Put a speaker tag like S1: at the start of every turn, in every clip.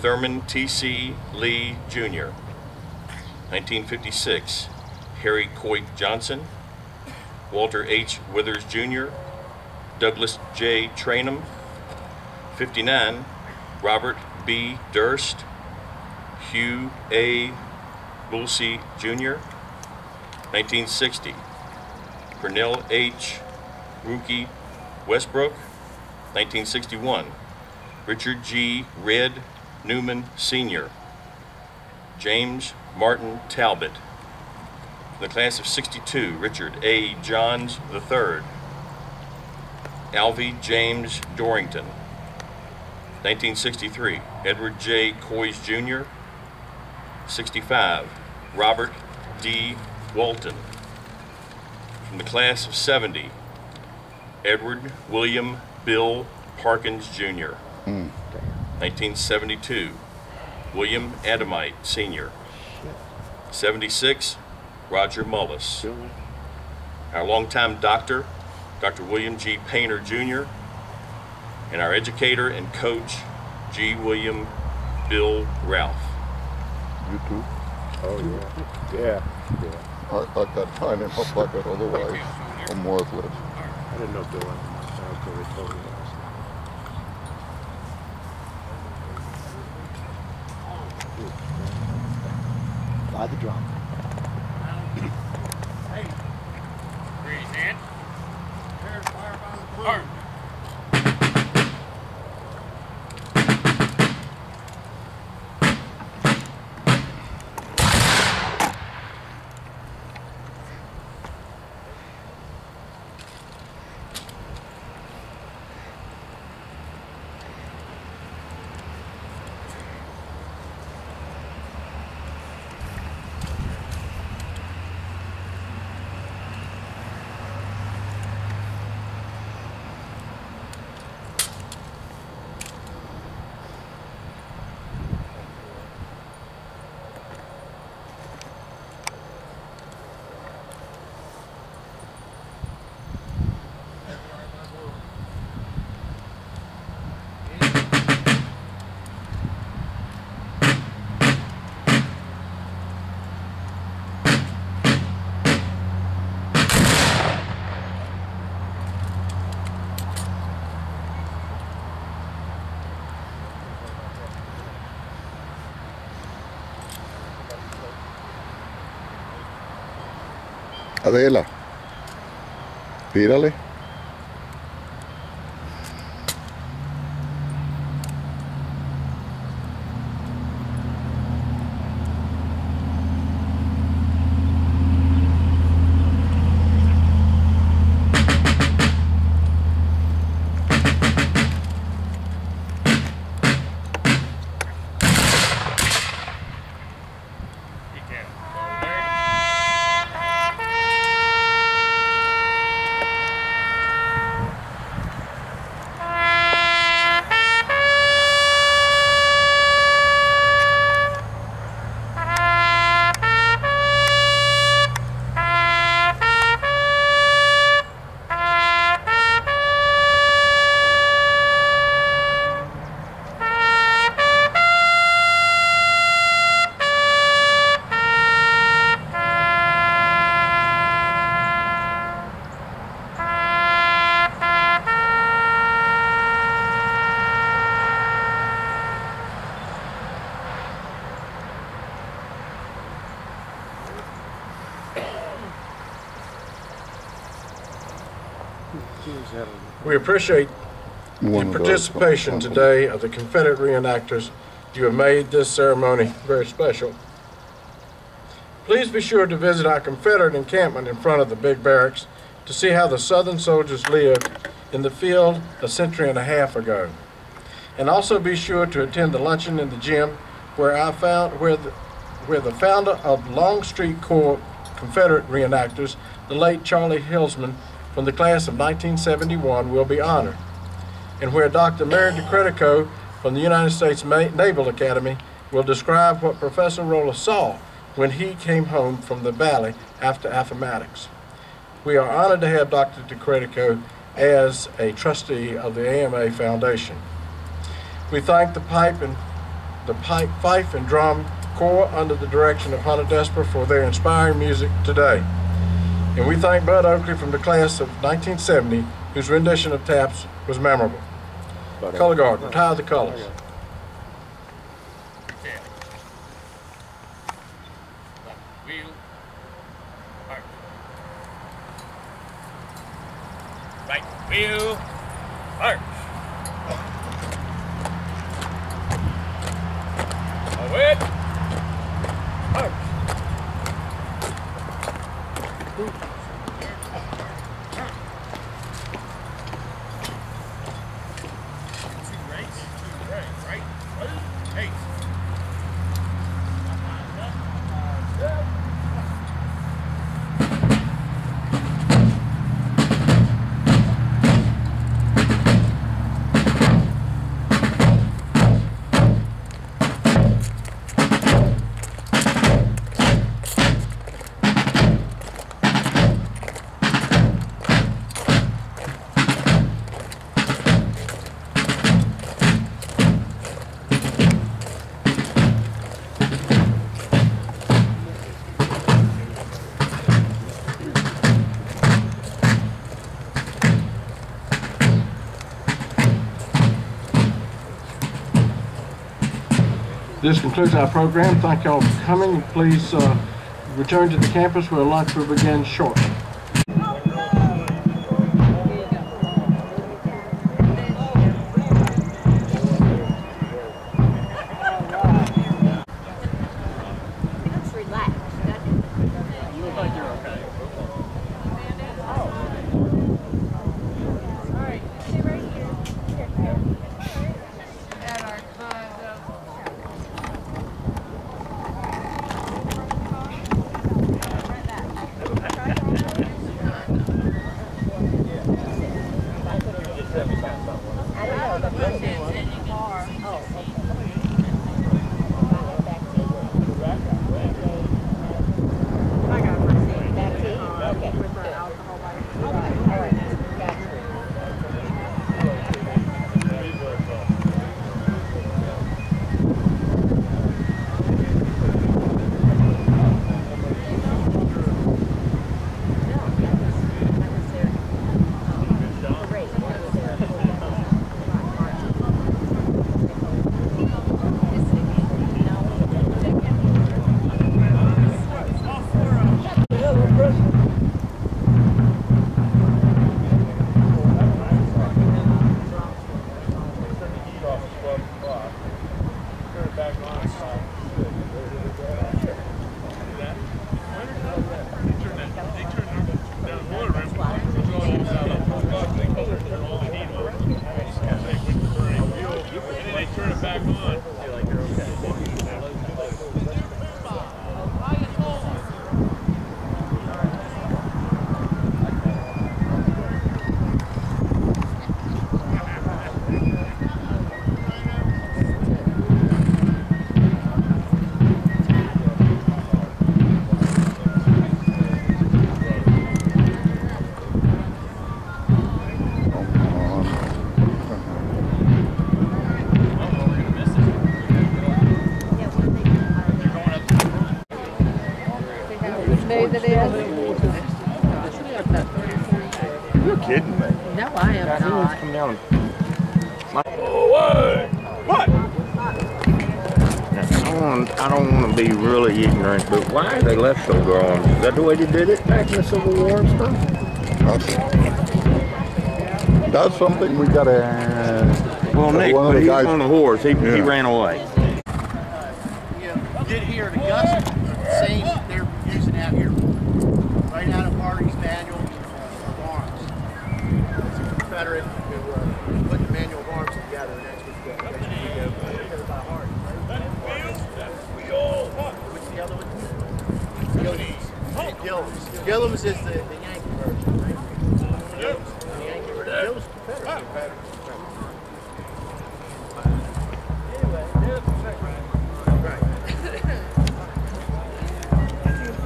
S1: Thurman T.C. Lee Jr. 1956, Harry Coit Johnson, Walter H. Withers Jr., Douglas J. Trainum. 59, Robert B. Durst, Hugh A. Bulsey Jr. 1960, Pernell H. Rookie Westbrook. 1961, Richard G. Red Newman Sr., James Martin Talbot. The class of 62, Richard A. Johns III, Alvy James Dorrington. 1963, Edward J. Coys Jr. 65, Robert D. Walton. From the class of 70, Edward William Bill Parkins Jr. 1972, William Adamite Sr. 76, Roger Mullis. Our longtime doctor, Dr. William G. Painter Jr., and our educator and coach, G. William Bill Ralph.
S2: You too?
S3: Oh, yeah. Yeah, yeah.
S2: I, I got time in my pocket, otherwise I'm worthless.
S3: I didn't know Bill had much time until they told me
S4: By the drum.
S2: Adela,
S3: tírale.
S5: We appreciate
S2: One
S5: the participation today of the Confederate reenactors. You have made this ceremony very special. Please be sure to visit our Confederate encampment in front of the big barracks to see how the Southern soldiers lived in the field a century and a half ago. And also be sure to attend the luncheon in the gym where I found where the, where the founder of Longstreet Corps Confederate reenactors, the late Charlie Hillsman from the class of 1971, will be honored and where Dr. Mary DeCredico from the United States Naval Academy will describe what Professor Roller saw when he came home from the valley after Appomattox. We are honored to have Dr. DeCredico as a trustee of the AMA Foundation. We thank the Pipe and the pipe, fife, and drum corps under the direction of Hunter Desper for their inspiring music today. And we thank Bud Oakley from the class of 1970, whose rendition of Taps was memorable. Color Guard, retire the colors.
S6: Stand. Wheel. Arch. Right. Wheel. Arch. Forward. Arch. Two
S5: This concludes our program. Thank y'all for coming. Please uh, return to the campus where lunch will begin shortly.
S6: What?
S3: I don't, want- I don't want to be really ignorant, but why are they left so arms? Is that the way they did it back in the Civil War and stuff?
S2: That's, that's something we gotta.
S3: Well, uh, Nick,
S2: One of the
S3: he was
S2: guys-
S3: on the horse. He, he ran away.
S7: you did here at Augusta, same they're using out here, right out of Hardee's manual of arms. It's a Confederate who uh, put the manual arms together, and that's what you got. That's what you go by heart. What's the other one? Gilham's. Gilham's. Gilham's is the, the Yankee version, right? Gilham's. The Yankee version. Gilham's Confederate.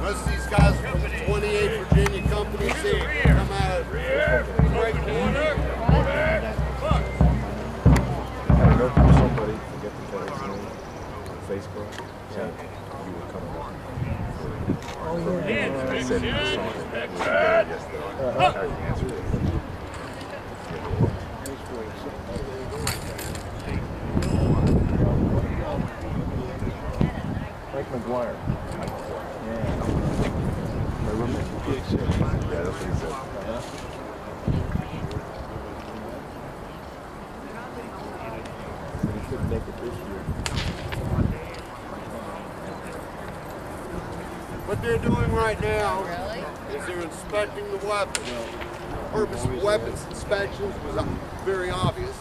S7: Most of these guys from 28 Virginia companies come out of Great
S3: Gotta go through somebody to get the case.
S8: Facebook. So you were coming up. Oh yeah. I said you saw it. That was there yesterday. I tried to answer it. Mike McGuire. Yeah. My roommate. Yeah, that's what he said. He couldn't make it this year.
S9: What they're doing right now is they're inspecting the weapons. The purpose of weapons inspections was uh, very obvious.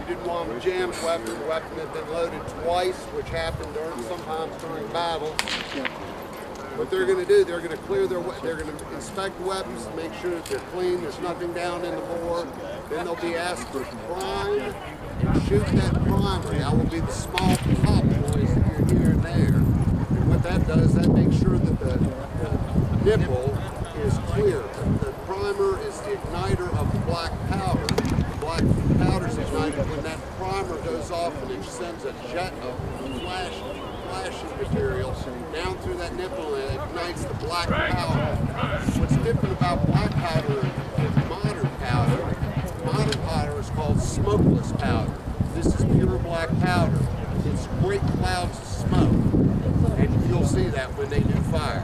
S9: You didn't want to jam a weapon. The weapon had been loaded twice, which happened during sometimes during battle. What they're going to do, they're going to clear their, they're going to inspect the weapons to make sure that they're clean, there's nothing down in the bore. Then they'll be asked to prime and shoot that primer. That will be the small pop noise that you hear there. And what that does, that makes sure that the, the nipple is clear. The, primer is the igniter of black powder. The black powder is ignited when that primer goes off and it sends a jet of flash, flashing material down through that nipple and it ignites the black powder. What's different about black powder and modern powder, modern powder is called smokeless powder. This is pure black powder. It's great clouds of smoke. You'll see that when they do fire.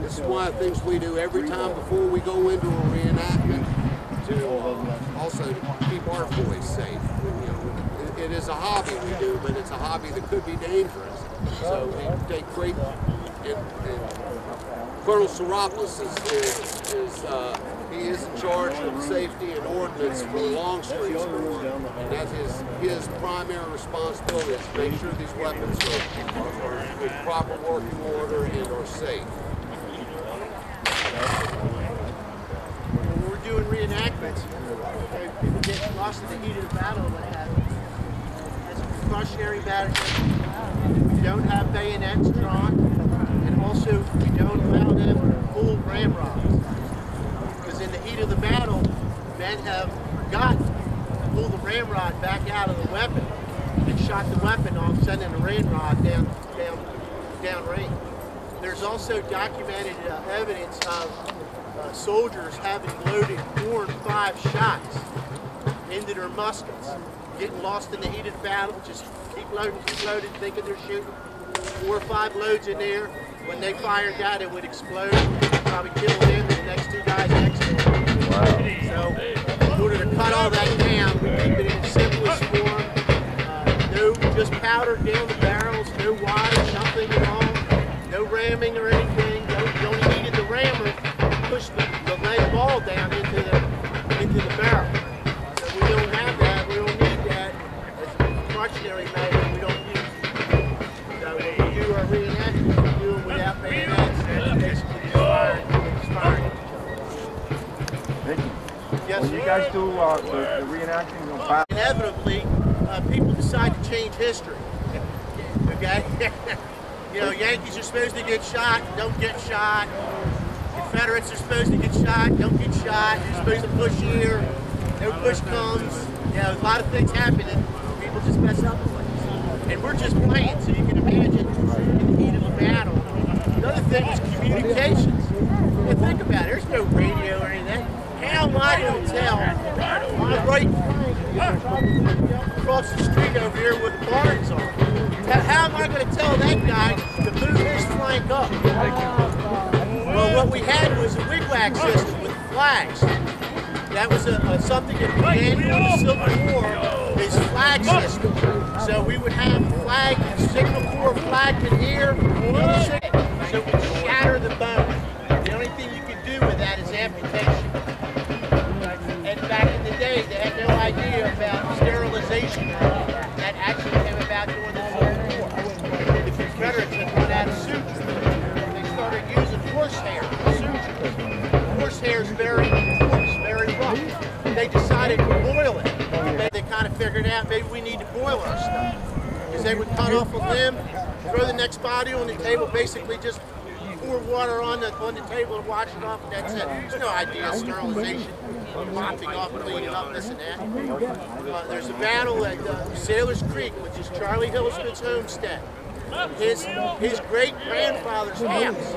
S9: This is one of the things we do every time before we go into a reenactment to also keep our boys safe. You know, it, it is a hobby we do, but it's a hobby that could be dangerous. So we take great. And, and Colonel Seropoulos is, is, is uh, he is in charge of safety and ordnance for the Longstreet Corps, and that's his his primary responsibility is to make sure these weapons are, are in proper working order and are safe.
S7: When we're doing reenactments, people get lost in the heat of the battle have. As a precautionary matter, we don't have bayonets drawn, and also we don't allow them to pull ramrods. Heat of the battle, men have forgotten to pull the ramrod back out of the weapon and shot the weapon off, sending the ramrod down, down, down range. There's also documented uh, evidence of uh, soldiers having loaded four and five shots into their muskets, getting lost in the heat of the battle, just keep loading, keep loading, thinking they're shooting. Four or five loads in there. When they fired that, it would explode, probably kill them and the next two guys next to them. So, in order to cut all that down, we keep it in simplest form. Uh, no, just powder down the barrels, no nothing. No ramming or anything. You only needed the rammer to push the, the lead ball down into do
S3: uh, the, the reenacting of battle,
S7: inevitably, uh, people decide to change history. Okay? you know, Yankees are supposed to get shot, don't get shot. Confederates are supposed to get shot, don't get shot. You're supposed to push here, no push comes. You know, a lot of things happen and people just mess up. And we're just playing, so you can imagine in the heat of a battle. Another thing is communications. You think about it, there's no radio or anything. I going to tell my right flank across the street over here where the barns are? How- am I going to tell that guy to move his flank up? Well, what we had was a wigwag system with flags. That was a, a, something that began during the Civil War, is flag system. So we would have flag, signal corps flag in here, so we shatter the bone. The only thing you could do with that is amputation. Idea about sterilization. That actually came about during the Civil War. The Confederates had run out sutures. They started using horsehair sutures. Horsehair is very coarse, very rough. They decided to boil it. They, they kind of figured out maybe we need to boil our stuff. Because they would cut off a limb, throw the next body on the table, basically just pour water on the on the table and wash it off, and that's it. There's no idea of sterilization, up, cleaning up, this and that. Uh, there's a battle at uh, Sailors Creek, which is Charlie Hillsman's homestead. His his great grandfather's house